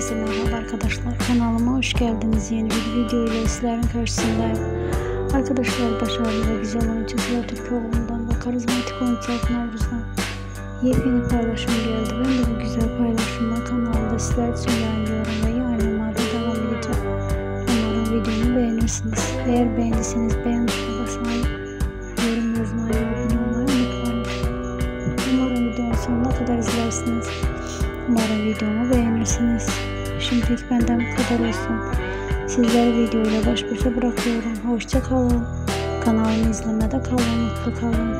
Herkese merhaba arkadaşlar. Kanalıma hoş geldiniz. Yeni bir video ile sizlerin karşısındayım. Arkadaşlar başarılı ve güzel oyuncu Sıla Türkoğlu'ndan ve karizmatik oyuncu Serkan Avruz'dan yepyeni paylaşım geldi. Ben de bu güzel paylaşımı kanalda sizler için yayınlıyorum ve yayınlamaya da devam edeceğim. Umarım videomu beğenirsiniz. Eğer beğendiyseniz beğen tuşuna basmayı, yorum yazmayı abone olmayı unutmayın. Umarım videonun sonuna kadar izlersiniz. Umarım videomu beğenirsiniz. Şimdilik benden bu kadar olsun. Sizleri videoyla baş başa bırakıyorum. Hoşça kalın. Kanalımı izlemede kalın. Mutlu kalın.